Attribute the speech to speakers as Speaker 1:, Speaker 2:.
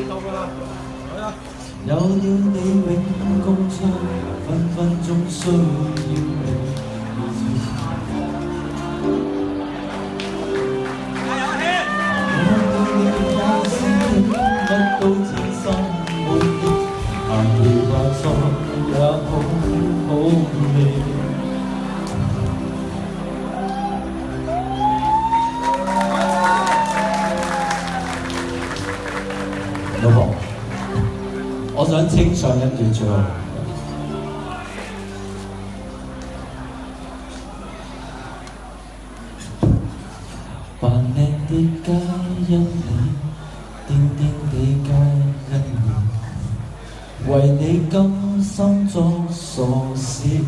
Speaker 1: 睇到㗎啦。
Speaker 2: 有了你永共聚，分分鐘需要你。
Speaker 3: 得到天生滿意，行路幻想也好。
Speaker 4: 老婆，我想清唱一段最后。繁
Speaker 5: 盛
Speaker 6: 的街灯里，点点的街灯，为你甘心做傻事。